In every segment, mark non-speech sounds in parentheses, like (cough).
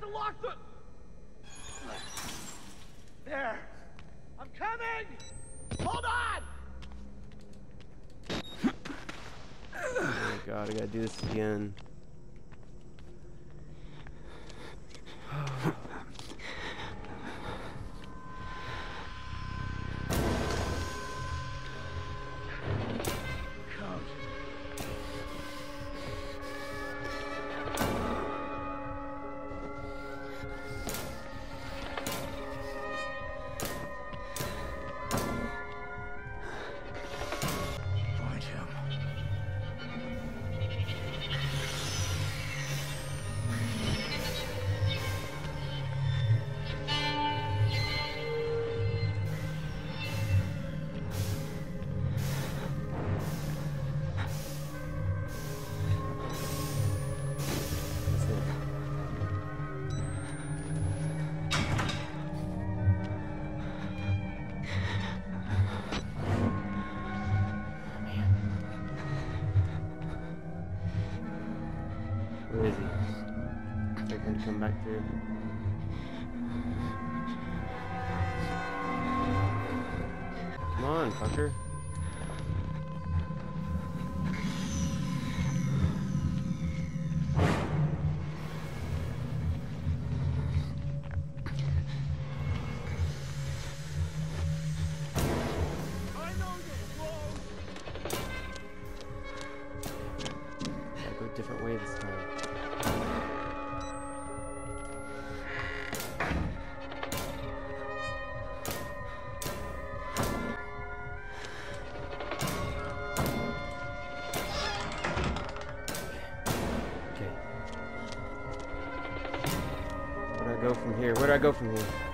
To lock the... There. I'm coming! Hold on! Oh my god, I gotta do this again. Come back through. I go from here?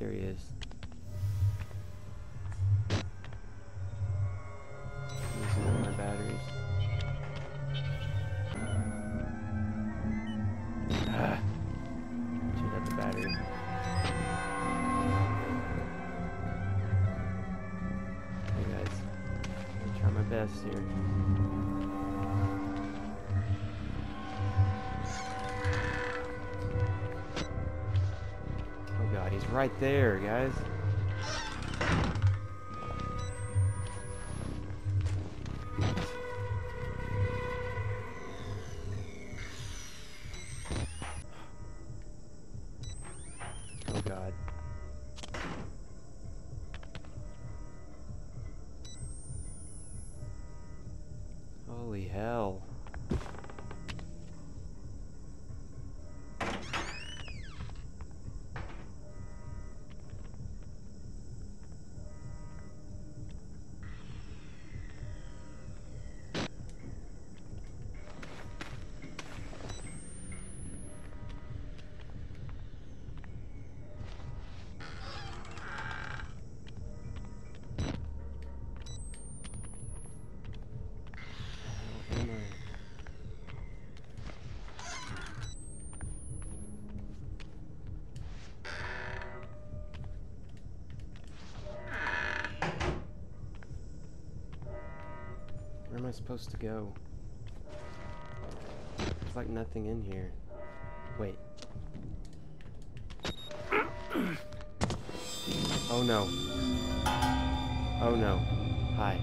There he is. Ah. Should have the battery. Hey guys, I'm try my best here. Right there, guys. I supposed to go? There's like nothing in here. Wait. oh no. Oh no. Hi.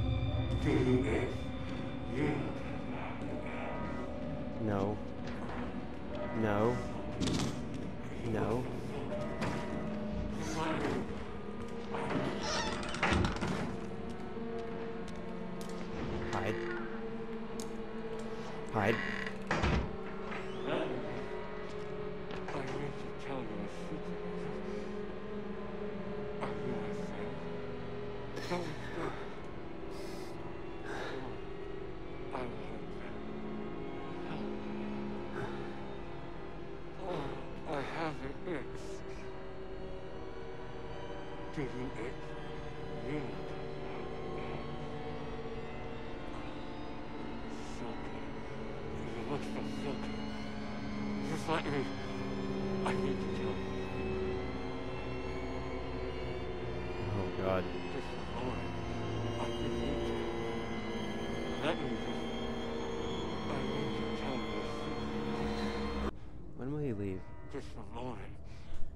When will he leave? Just a moment.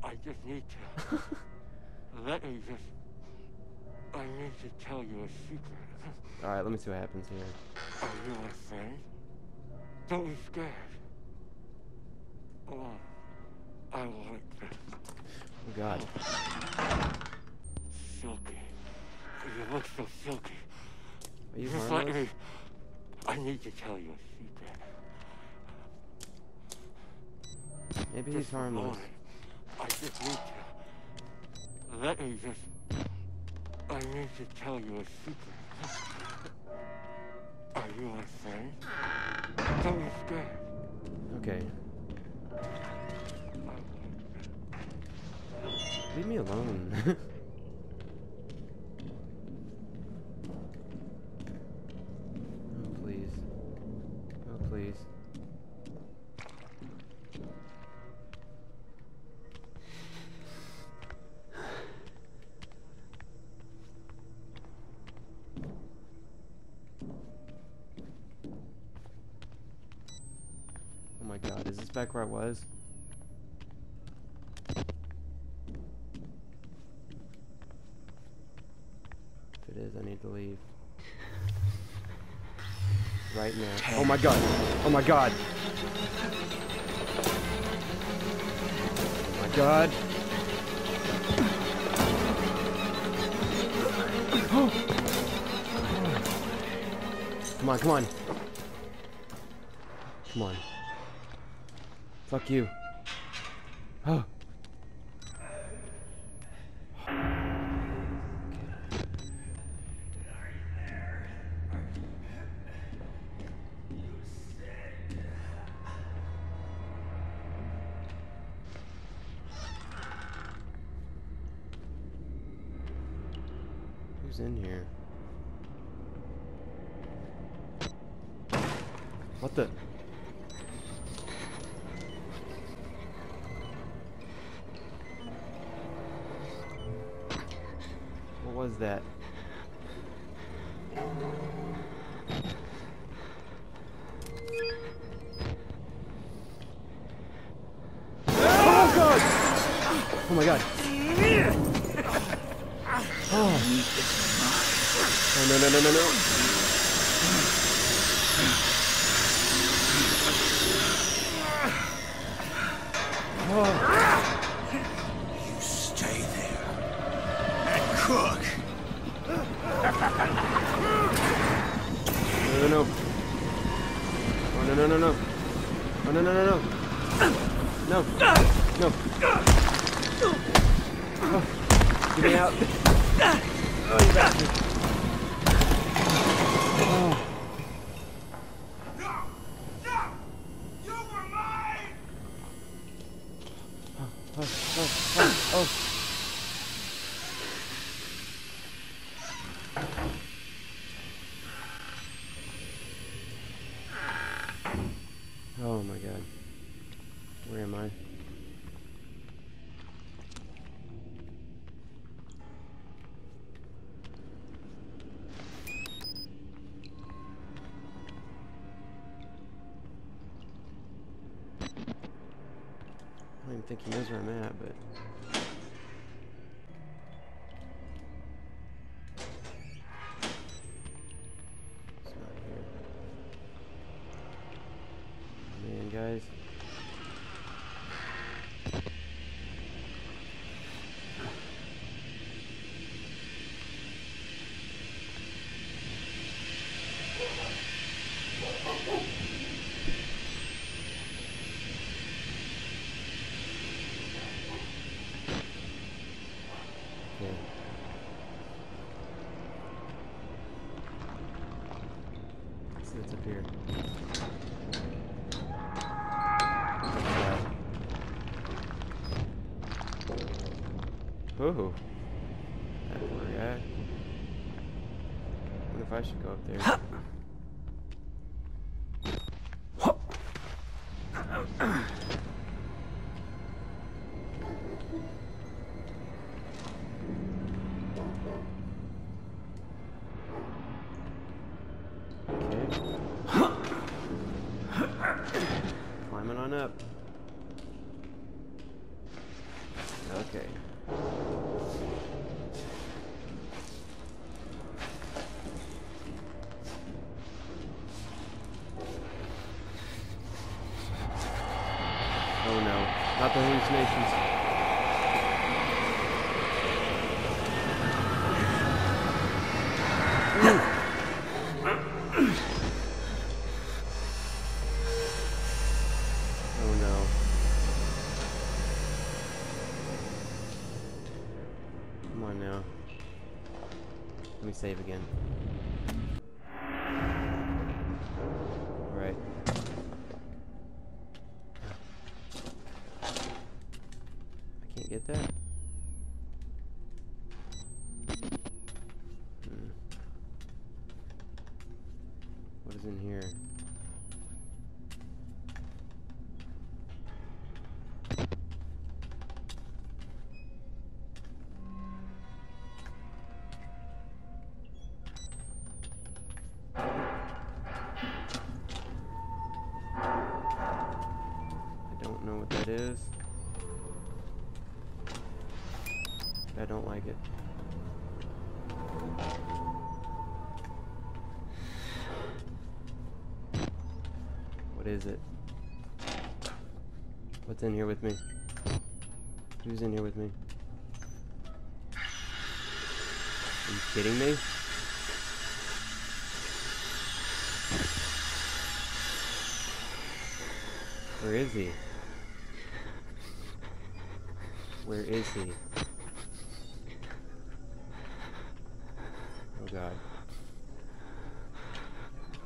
I just need to. (laughs) Let me just. I need to tell you a secret. Alright, let me see what happens here. Are you afraid? Don't be scared. Oh, I like this. Oh god. Silky. You look so silky. Are you Just let harmless? I need to tell you a secret. Maybe he's harmless. I just need to. Let me just. I need to tell you a secret. Are you afraid? Don't be scared. Okay. I like this. Leave me alone. (laughs) back where I was? If it is, I need to leave. (laughs) Right now. Oh my god! Oh my god! Oh my god! (gasps) Come on, come on! Come on. Fuck you. Oh. Who's in here? What the? What was that? Oh god! Oh my god. Oh. Oh no no no no no. Oh. Even think he knows where I'm at, but. It's not here. Man, guys. Okay. Let's see what's up here. Yeah. Ooh. If I should go up there. (laughs) not. Oh no. Come on now. Let me save again. What's in here with me? Who's in here with me? Are you kidding me? Where is he? Where is he? Oh god.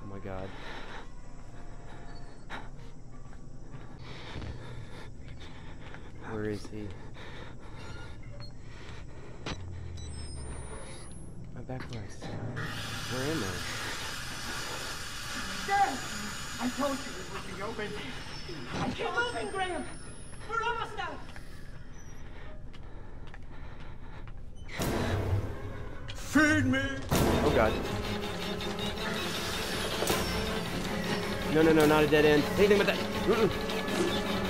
Oh my god. Where is he? My back where I started. Where am I? Dad! I told you it would be open. I Keep can't moving, Graham. We're almost out. Feed me! Oh god. No, no, no, not a dead end. Anything but that. Mm-mm.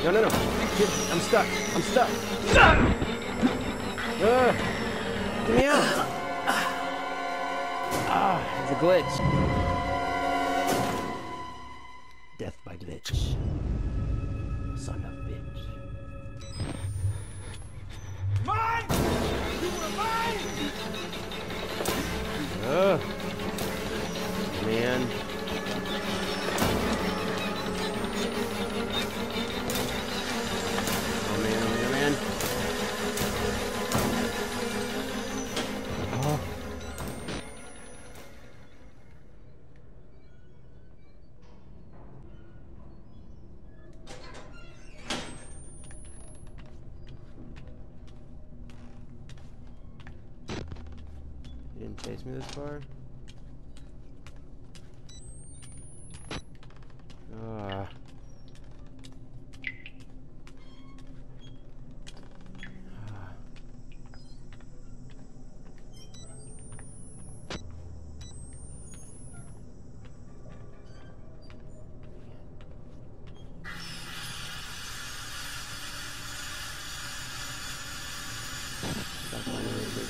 No, no, no. I'm stuck. I'm stuck. Ah. Get me out. Ah, it's a glitch. Death by glitch. Son of a bitch. Mine! You were mine! Ugh. Man. Get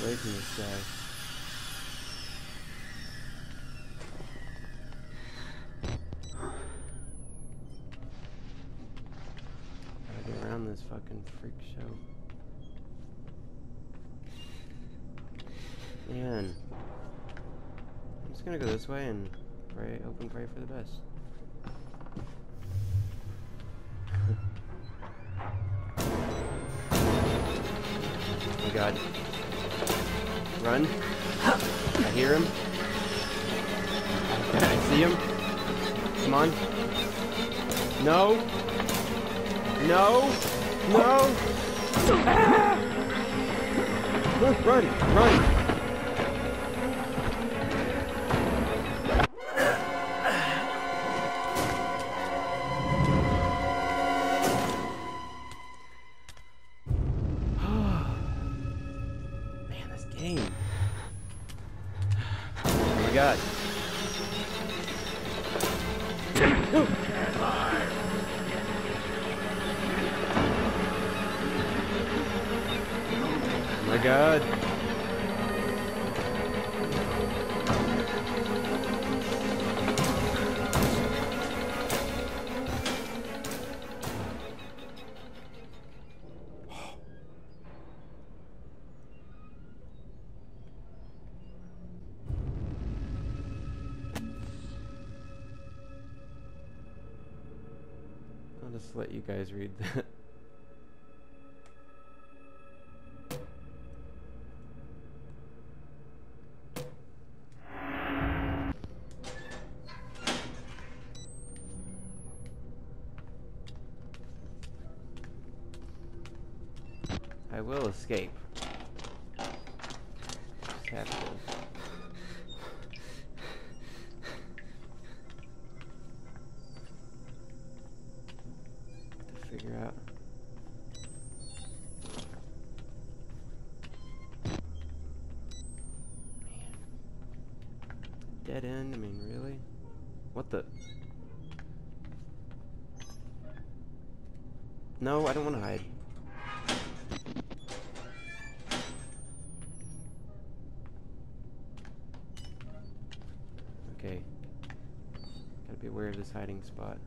away from this guy. Gotta get around this fucking freak show. Man. I'm just gonna go this way and pray, hope and pray for the best. (laughs) oh god. Run. I hear him. (laughs) I see him. Come on. No. No. No. Ah! Run, run. Just let you guys read that. I will escape. Just have to. To figure out. Man. Dead end? I mean, really? What the? No, I don't want to hide. Okay. Gotta of this hiding spot.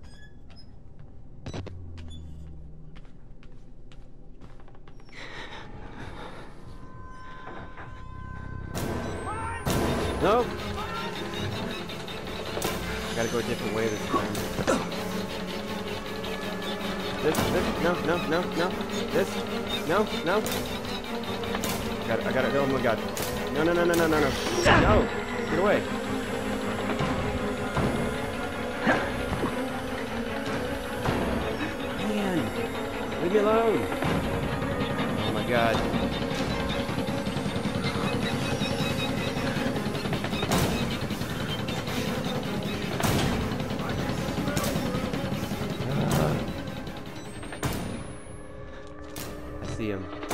No! Gotta go a different way this time. This, this, no, no, no, no. This, no, no. Got it, I got it. Oh my god. No, no, no, no, no, no, no. No! Get away. Alone! Oh my god. Ah. I see him.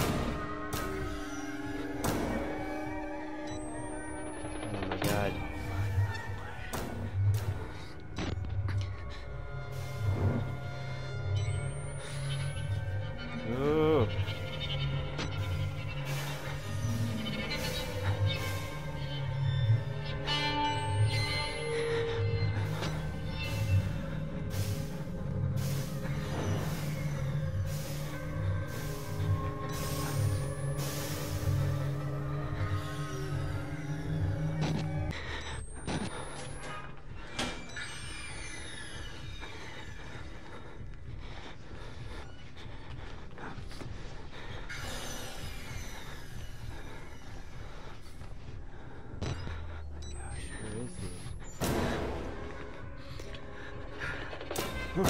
No,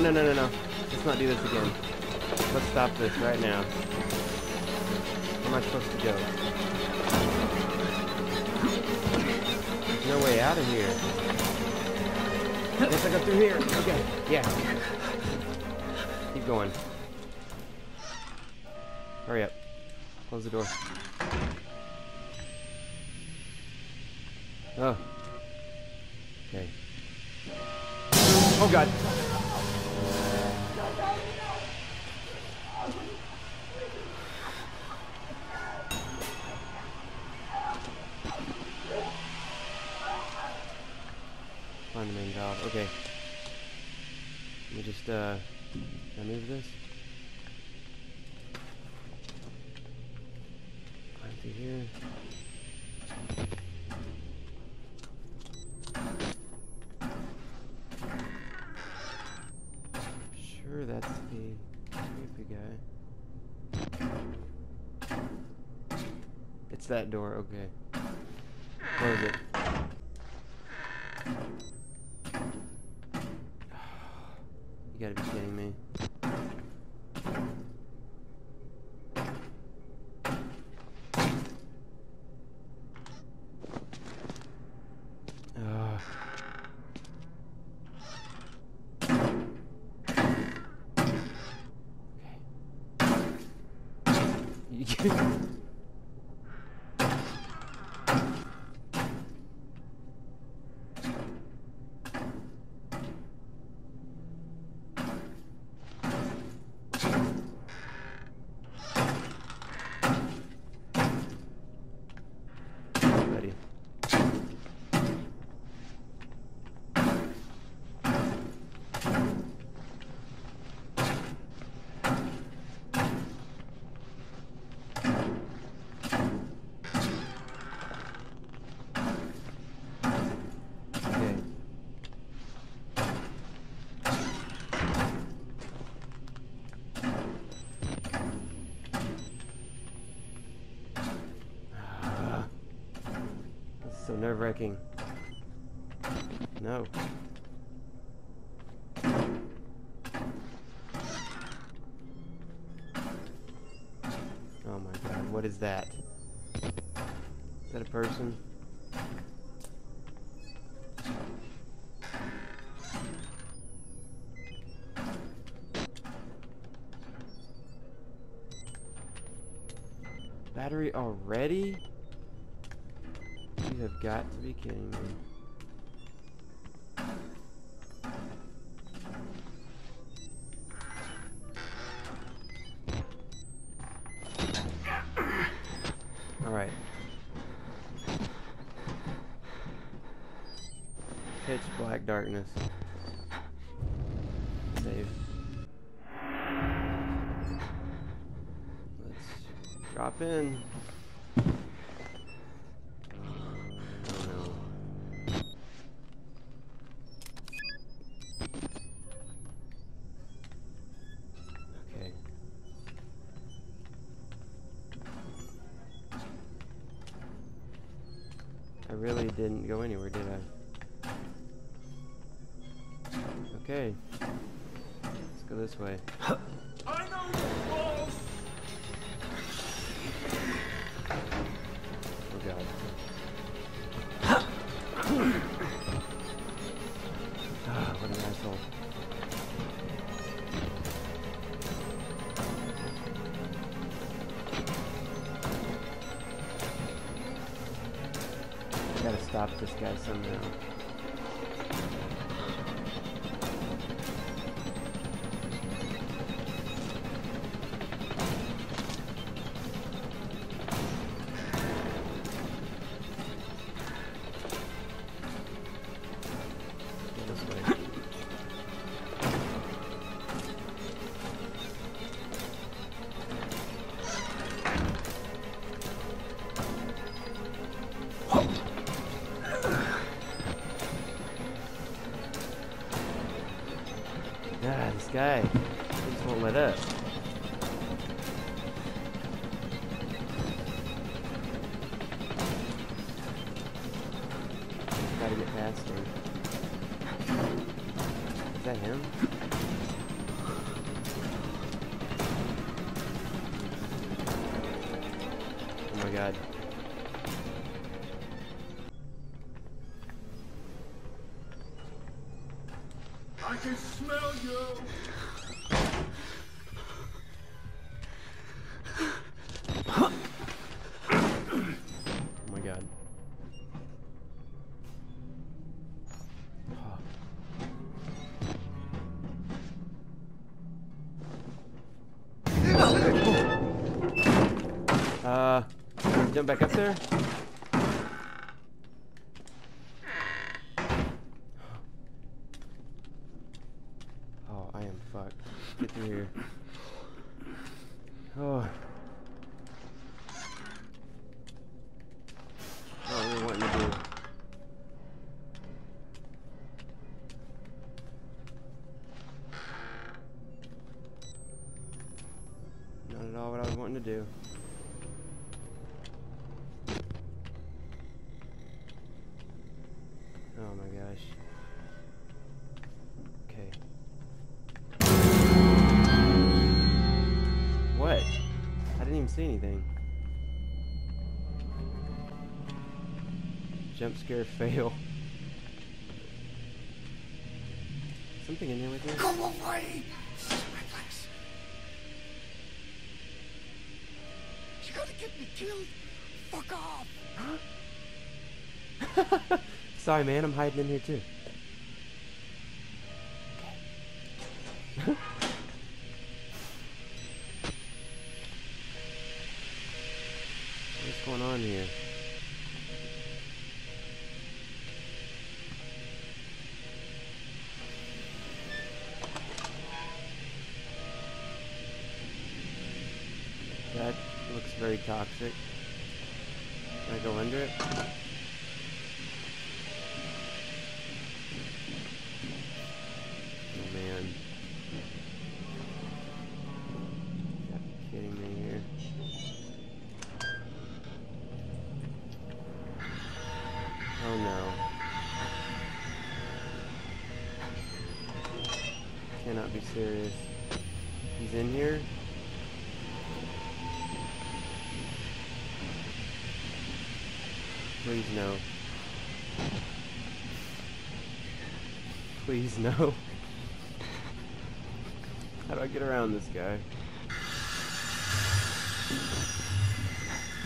no, no, no, no. Let's not do this again. Let's stop this right now. Where am I supposed to go? There's no way out of here. Guess I go through here. Okay, yeah. Keep going. Hurry up. Close the door. Oh. Okay. Oh god. Find the main valve. Okay. Let me just uh can I move this? Climb through here. Sure, that's the creepy guy. It's that door, okay. Close it. You gotta be kidding me. Ugh. You get- nerve wracking. No. Oh my god, what is that? Is that a person? Battery already? Have got to be kidding me. Alright. Pitch black darkness. Go anywhere, did I? Okay. Let's go this way. I know you! Oh god. ah, what an asshole. This guy somehow. Ah, this guy. He just won't let up. Gotta get past him. Is that him? Jump back up there. Oh, I am fucked. Get through here. Oh. oh do? Not at all what I was wanting to do. See anything. Jump scare fail. Something in here with me? Go away! Reckless! You gotta get me killed! Fuck off! (laughs) Sorry, man. I'm hiding in here too. Please no. Please no. How do I get around this guy?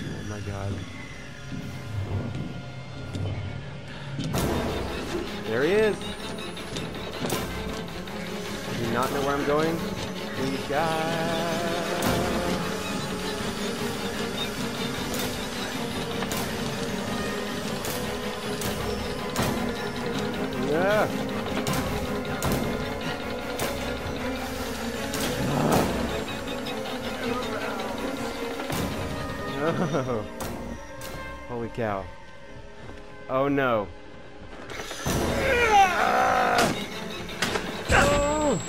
Oh my god. There he is! Do not know where I'm going? Please God. Yeah. Holy cow. Oh no. Oh.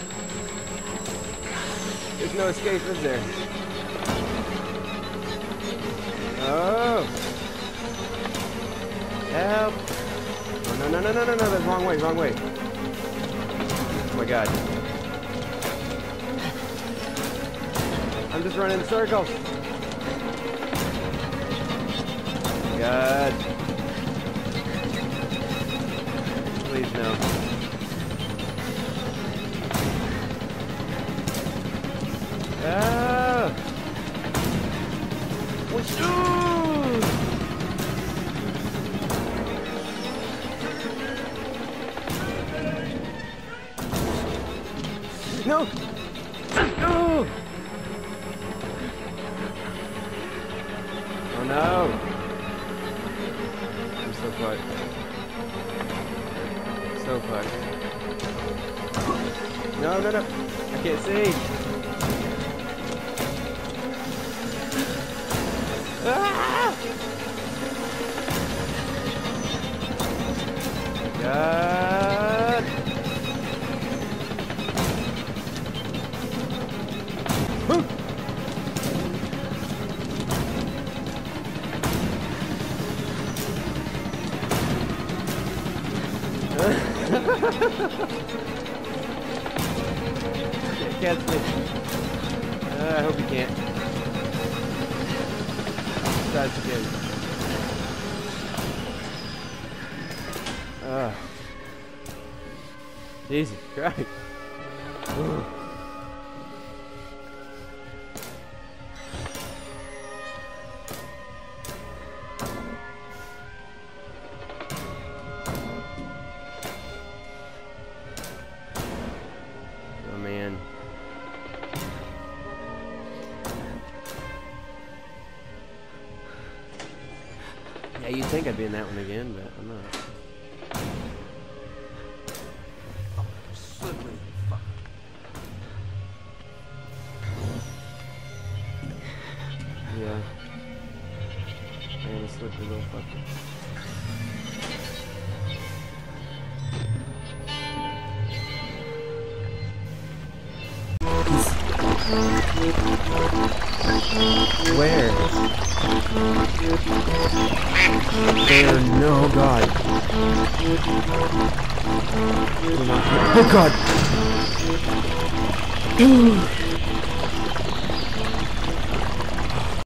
There's no escape, is there? Oh. Help. No, no, no, no, no, no, that's wrong way, wrong way. Oh my god. I'm just running in circles. God. Please no. Ah! What's ooh! So fucked. No, no, no! I can't see! Ah! God! Can't. Uh, I hope you can't. Tries again. Uh. Jesus Christ. I'd be in that one again, but